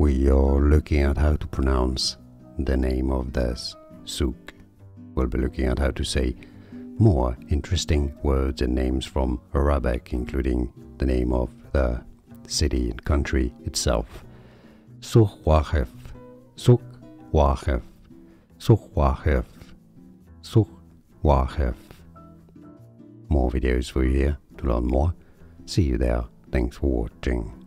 we are looking at how to pronounce the name of this souk. We'll be looking at how to say more interesting words and names from Arabic, including the name of the city and country itself. Souq Waqif. Souq Waqif. Souq Waqif. Souq Waqif. More videos for you here to learn more. See you there. Thanks for watching.